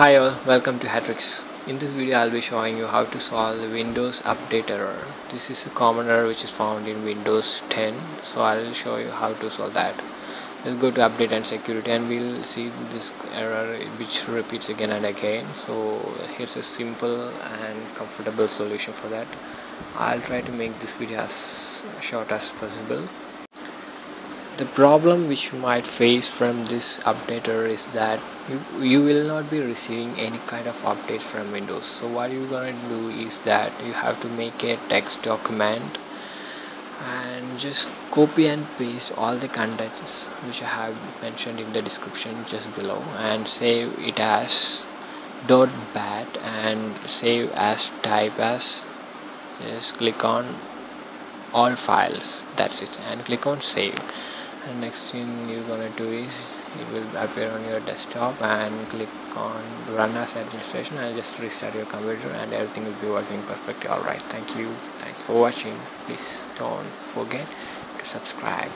Hi all, welcome to Hatrix. In this video I'll be showing you how to solve the Windows update error. This is a common error which is found in Windows 10 so I'll show you how to solve that. Let's go to update and security and we'll see this error which repeats again and again. So here's a simple and comfortable solution for that. I'll try to make this video as short as possible the problem which you might face from this updater is that you, you will not be receiving any kind of updates from windows. So what you're gonna do is that you have to make a text document and just copy and paste all the contents which I have mentioned in the description just below and save it as dot bat and save as type as just click on all files that's it and click on save and next thing you're gonna do is it will appear on your desktop and click on run as administration and just restart your computer and everything will be working perfectly. Alright thank you. Thanks for watching. Please don't forget to subscribe